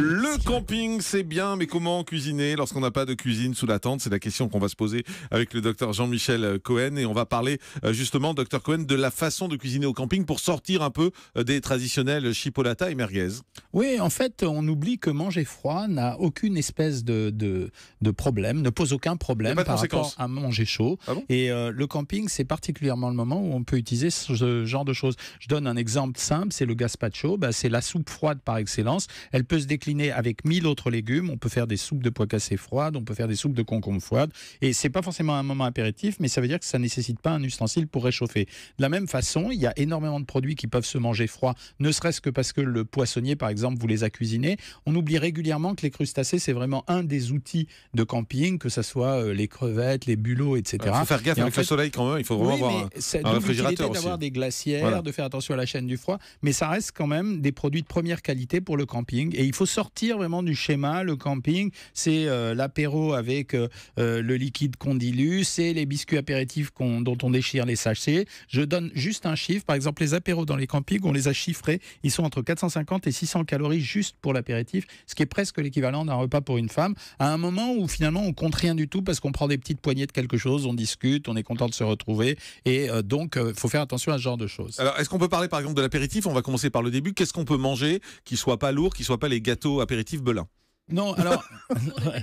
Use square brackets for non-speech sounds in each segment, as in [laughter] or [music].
Le camping, c'est bien, mais comment cuisiner lorsqu'on n'a pas de cuisine sous la tente? C'est la question qu'on va se poser avec le docteur Jean-Michel Cohen. Et on va parler euh, justement, docteur Cohen, de la façon de cuisiner au camping pour sortir un peu euh, des traditionnels chipolata et merguez. Oui, en fait, on oublie que manger froid n'a aucune espèce de, de, de, problème, ne pose aucun problème par rapport à manger chaud. Ah et euh, le camping, c'est particulièrement le moment où on peut utiliser ce genre de choses. Je donne un exemple simple, c'est le gazpacho. Bah, c'est la soupe froide par excellence. Elle peut se décliner avec mille autres légumes. On peut faire des soupes de pois cassés froides, on peut faire des soupes de concombre froides. Et c'est pas forcément un moment apéritif, mais ça veut dire que ça nécessite pas un ustensile pour réchauffer. De la même façon, il y a énormément de produits qui peuvent se manger froid, ne serait-ce que parce que le poissonnier, par exemple, vous les a cuisinés. On oublie régulièrement que les crustacés, c'est vraiment un des outils de camping, que ce soit euh, les crevettes, les bulots, etc. Il faut faire gaffe avec le soleil quand même. Il faut vraiment avoir un, réfrigérateur d'avoir des glacières, de faire attention à la chaîne du froid, mais ça reste quand même des produits de première qualité pour le camping. Et il faut sortir vraiment du schéma. Le camping, c'est euh, l'apéro avec euh, euh, le liquide qu'on dilue, c'est les biscuits apéritifs dont on déchire les sachets. Je donne juste un chiffre. Par exemple, les apéros dans les campings, on les a chiffrés. Ils sont entre 450 et 600 calories juste pour l'apéritif, ce qui est presque l'équivalent d'un repas pour une femme. À un moment où finalement on compte rien du tout parce qu'on prend des petites poignées de quelque chose, on discute, on est content de se retrouver. Et donc, il faut faire attention à ce genre de choses. Alors, est-ce qu'on peut parler par exemple de l'apéritif? On va commencer par le début. Qu'est-ce qu'on peut manger qui soit pas lourd, qui soit pas les gâteaux apéritifs Belin non, alors. [laughs]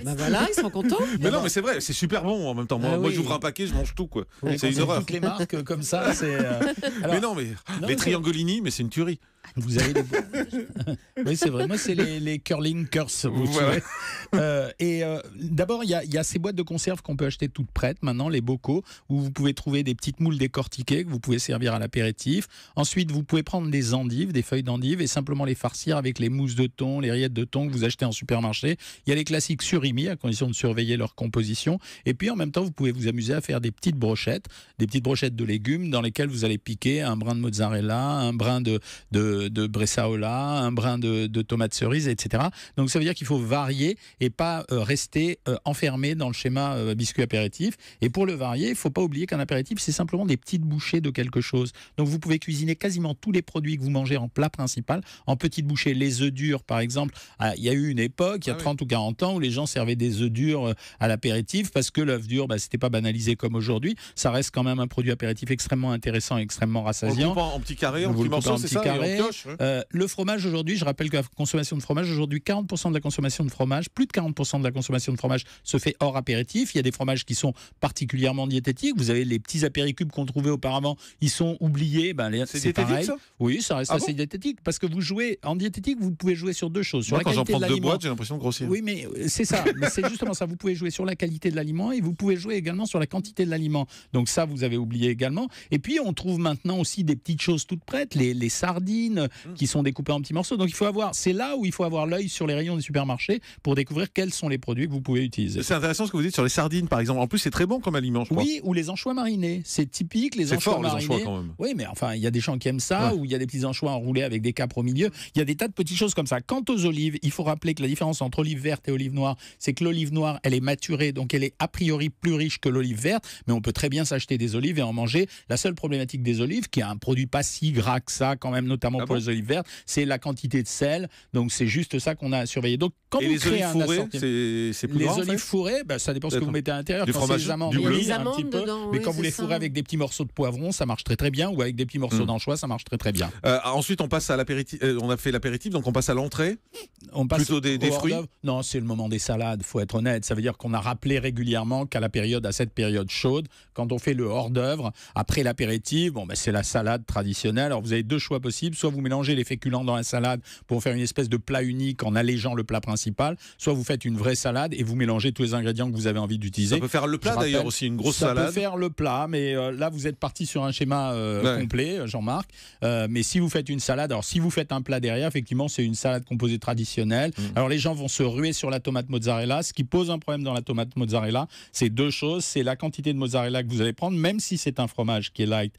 bah voilà, ils sont contents. Mais non, mais c'est vrai, c'est super bon en même temps. Moi, ah j'ouvre un paquet, je mange tout, quoi. c'est une horreur. Toutes les marques comme ça, c'est. Euh, [laughs] mais non, mais les triangolini, mais c'est une tuerie. Vous avez oui, c'est vrai. Moi, c'est les, les, curling curse. Vous euh, et euh, d'abord, il y, y a, ces boîtes de conserve qu'on peut acheter toutes prêtes maintenant, les bocaux, où vous pouvez trouver des petites moules décortiquées que vous pouvez servir à l'apéritif. Ensuite, vous pouvez prendre des endives, des feuilles d'endives, et simplement les farcir avec les mousses de thon, les rillettes de thon que vous achetez en supermarché. Il y a les classiques surimi, à condition de surveiller leur composition. Et puis, en même temps, vous pouvez vous amuser à faire des petites brochettes, des petites brochettes de légumes dans lesquelles vous allez piquer un brin de mozzarella, un brin de, de de, bressaola, un brin de, tomate cerise, etc. Donc ça veut dire qu'il faut varier et pas euh, rester euh, enfermé dans le schéma euh, biscuit apéritif. Et pour le varier, il faut pas oublier qu'un apéritif, c'est simplement des petites bouchées de quelque chose. Donc vous pouvez cuisiner quasiment tous les produits que vous mangez en plat principal, en petites bouchées. Les œufs durs, par exemple, ah, il y a eu une époque, il y a 30 ah ou 40 ans, où les gens servaient des œufs durs à l'apéritif parce que l'œuf dur, bah, c'était pas banalisé comme aujourd'hui. Ça reste quand même un produit apéritif extrêmement intéressant, extrêmement rassasiant. En, en petits carrés, en petits morceaux, c'est ça euh, le fromage aujourd'hui, je rappelle que la consommation de fromage aujourd'hui, 40% de la consommation de fromage, plus de 40% de la consommation de fromage se fait hors apéritif. Il y a des fromages qui sont particulièrement diététiques. Vous avez les petits apéricubes qu'on trouvait auparavant, ils sont oubliés. Ben, c'est diététique ça? Oui, ça reste ah assez diététique parce que vous jouez en diététique, vous pouvez jouer sur deux choses. Sur Moi, quand j'en prends deux boîtes, j'ai l'impression de grossir. Oui, mais euh, c'est ça. c'est justement ça. Vous pouvez jouer sur la qualité de l'aliment et vous pouvez jouer également sur la quantité de l'aliment. Donc ça, vous avez oublié également. Et puis on trouve maintenant aussi des petites choses toutes prêtes, les, les sardines mmh. qui sont découpées en petits morceaux. Donc il faut avoir, c'est là où il faut avoir l'œil sur les rayons des supermarchés pour découvrir quels sont les produits que vous pouvez utiliser. C'est intéressant ce que vous dites sur les sardines, par exemple. En plus, c'est très bon comme aliment, je crois. Oui, ou les anchois marinés. C'est typique, les anchois fort, marinés. Les anchois, quand même. Oui, mais enfin, il y a des gens qui aiment ça, ou il y a des petits anchois enroulés avec des capres au milieu. Il y a des tas de petites choses comme ça. Quant aux olives, il faut rappeler que la différence entre olive verte et olive noire, c'est que l'olive noire, elle est maturée, donc elle est a priori plus riche que l'olive verte, mais on peut très bien s'acheter des olives et en manger. La seule problématique des olives, qui est un produit pas si gras que ça, quand même, notamment ah pour les olives vertes, c'est la quantité de sel. Donc c'est juste ça qu'on a à surveiller. Donc quand Et les olives fourrées, c'est plus Les olives fourrées, bah, ça dépend ce que vous mettez à l'intérieur. Du fromage, les amandes, du bleu. un petit peu. dedans, mais oui, quand vous c'est les fourrez avec des petits morceaux de poivron, ça marche très très bien, ou avec des petits morceaux Mm. d'anchois, ça marche très très bien. Euh, ensuite, on passe à l'apéritif. euh, on a fait l'apéritif, donc on passe à l'entrée. On passe Plutôt des- fruits. Non, c'est le moment des salades, faut être honnête. Ça veut dire qu'on a rappelé régulièrement qu'à la période, à cette période chaude, quand on fait le hors d'œuvre, après l'apéritif, bon, ben, c'est la salade traditionnelle. Alors vous avez deux choix possibles. Soit vous mélangez les féculents dans la salade pour faire une espèce de plat unique en allégeant le plat principal, soit vous faites une vraie salade et vous mélangez tous les ingrédients que vous avez envie d'utiliser. Ça peut faire le plat d'ailleurs aussi, une grosse ça salade. peut faire le plat, mais euh, là vous êtes parti sur un schéma euh, Ouais. complet, euh, Jean-Marc. Euh, mais si vous faites une salade, alors si vous faites un plat derrière, effectivement c'est une salade composée traditionnelle. Mm. Alors les gens vont se ruer sur la tomate mozzarella. Ce qui pose un problème dans la tomate mozzarella, c'est deux choses. C'est la quantité de mozzarella que vous allez prendre, même si c'est un fromage qui est light.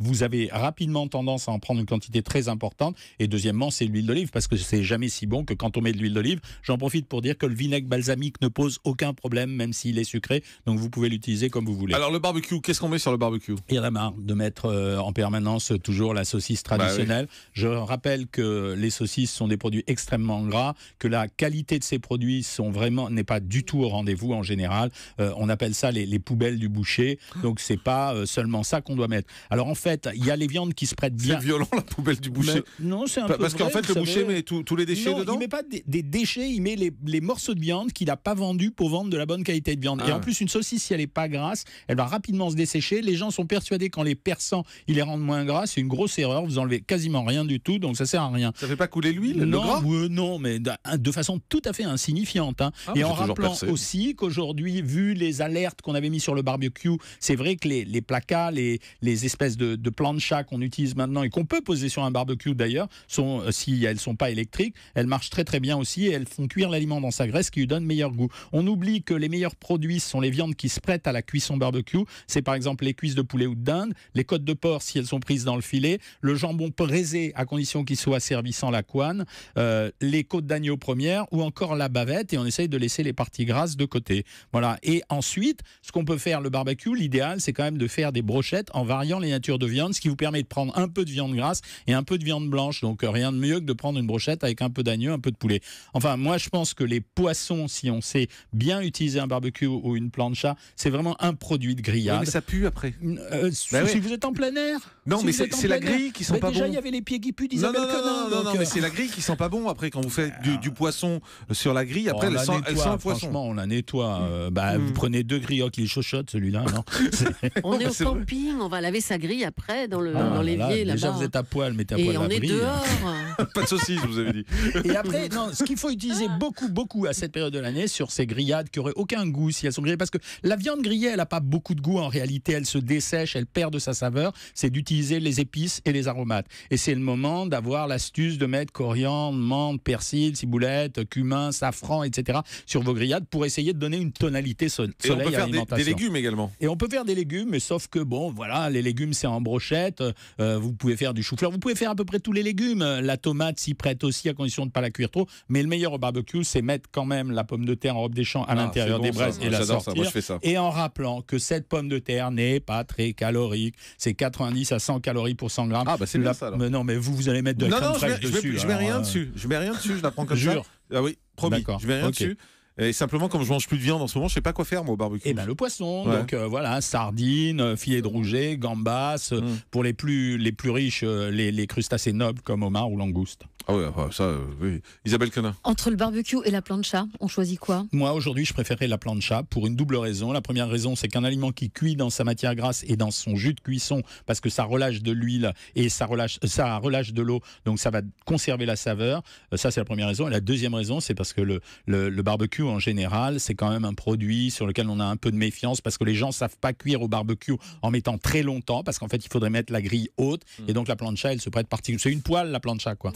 vous avez rapidement tendance à en prendre une quantité très importante. Et deuxièmement, c'est l'huile d'olive parce que c'est jamais si bon que quand on met de l'huile d'olive. J'en profite pour dire que le vinaigre balsamique ne pose aucun problème, même s'il est sucré. Donc vous pouvez l'utiliser comme vous voulez. Alors le barbecue, qu'est-ce qu'on met sur le barbecue? Il y en a marre de mettre euh, en permanence toujours la saucisse Bah traditionnelle. Je rappelle que les saucisses sont des produits extrêmement gras, que la qualité de ces produits sont vraiment n'est pas du tout au rendez-vous en général. Euh, on appelle ça les, les poubelles du boucher. Donc c'est pas euh, seulement ça qu'on doit mettre. Alors en fait, il y a les viandes qui se prêtent C'est bien. violent la poubelle du boucher. Mais non, c'est un Pa- peu Parce qu'en fait, le boucher met tous les déchets non, dedans il met pas des, des déchets, il met les, les morceaux de viande qu'il n'a pas vendus pour vendre de la bonne qualité de viande. Et Ah. en plus, une saucisse, si elle n'est pas grasse, elle va rapidement se dessécher. Les gens sont persuadés qu'en les perçant, ils les rendent moins gras. C'est une grosse erreur. Vous enlevez quasiment rien du tout, donc ça sert à rien. Ça fait pas couler l'huile, le Non, gras ouais, non, mais de, façon tout à fait insignifiante. hein. Ah, et en rappelant percé. aussi qu'aujourd'hui, vu les alertes qu'on avait mis sur le barbecue, c'est vrai que les, les placas, les, les espèces de, de planchas qu'on utilise maintenant et qu'on peut poser sur un barbecue d'ailleurs, sont, euh, si elles sont pas électriques, elles marchent très très bien aussi et elles font cuire l'aliment dans sa graisse qui lui donne meilleur goût. On oublie que les meilleurs produits sont les viandes qui se prêtent à la cuisson barbecue. C'est par exemple les cuisses de poulet ou de dinde, les côtes de porc si elles sont prises dans le filet, le jambon braisé à condition qu'il soit servi sans la couenne, euh, les côtes d'agneau premières ou encore la bavette et on essaye de laisser les parties grasses de côté. Voilà. Et ensuite, ce qu'on peut faire le barbecue, l'idéal, c'est quand même de faire des brochettes en variant les natures de viande, ce qui vous permet de prendre un peu de viande grasse et un peu de viande blanche. Donc euh, rien de mieux que de prendre une brochette avec un peu d'agneau, un peu de poulet. Enfin, moi, je pense que les poissons, si on sait bien utiliser un barbecue ou une plancha, c'est vraiment un produit de Oui, grillade. mais ça pue après. Euh, si Bah si ouais. vous êtes en plein air Non, si mais c'est la grille qui sent bah pas déjà, bon. il y avait les pieds qui puent Non, non, non, non, non, non, euh, mais c'est la grille qui sent pas bon après quand vous faites du, du poisson sur la grille. Après, on elle la sent, elle nettoie, sent le poisson. Franchement, on la nettoie. euh, bah, Mm. Vous prenez deux griottes, il chochotte celui-là, non [laughs] On est [laughs] au camping, on va laver sa grille après dans le Ah, là, l'évier Déjà, vous êtes à poil, mettez à Et on est dehors. [laughs] Pas de saucisse, vous avez dit. Et après, non, ce qu'il faut utiliser beaucoup, beaucoup à cette période de l'année sur ces grillades qui auraient aucun goût si elles sont grillées, parce que la viande grillée, elle n'a pas beaucoup de goût en réalité, elle se dessèche, elle perd de sa saveur, c'est d'utiliser les épices et les aromates. Et c'est le moment d'avoir l'astuce de mettre coriandre, menthe, persil, ciboulette, cumin, safran, etc. sur vos grillades pour essayer de donner une tonalité so- Et on soleil peut à faire des légumes également. Et on peut faire des légumes, mais sauf que bon, voilà, les légumes c'est en brochette. euh, vous pouvez faire du chou-fleur, vous pouvez faire à peu près tous les légumes. La tomate s'y prête aussi à condition de ne pas la cuire trop. Mais le meilleur au barbecue, c'est mettre quand même la pomme de terre en robe des champs à Ah, l'intérieur des ça. braises et la J'adore ça, moi sortir. je fais ça. Et en rappelant que cette pomme de terre n'est pas très calorique, c'est 90 à 100 calories pour 100 grammes. Ah, bah c'est bien La- ça alors. Mais non, mais vous, vous allez mettre de la Non, crème non, je mets, fraîche je mets- dessus. je mets alors, rien euh, dessus. Je mets rien dessus, je la prends comme Jure. ça. Ah oui, promis. Je mets rien dessus. Et simplement, comme je mange plus de viande en ce moment, je sais pas quoi faire moi au barbecue. Et ben le poisson, Ouais. donc euh, voilà, sardines, euh, filets de rouget, gambas, euh, Mm. pour les plus les plus riches, euh, les, les crustacés nobles comme homard ou langouste. Ah ouais, ouais, ça, euh, oui. Isabelle Quenin. Entre le barbecue et la plancha, on choisit quoi? Moi aujourd'hui, je préférais la plancha pour une double raison. La première raison, c'est qu'un aliment qui cuit dans sa matière grasse et dans son jus de cuisson, parce que ça relâche de l'huile et ça relâche ça relâche de l'eau, donc ça va conserver la saveur. Euh, Ça c'est la première raison. Et la deuxième raison, c'est parce que le, le, le barbecue en général, c'est quand même un produit sur lequel on a un peu de méfiance parce que les gens savent pas cuire au barbecue en mettant très longtemps, parce qu'en fait il faudrait mettre la grille haute et donc la plancha elle se prête particulièrement. C'est une poêle la plancha quoi.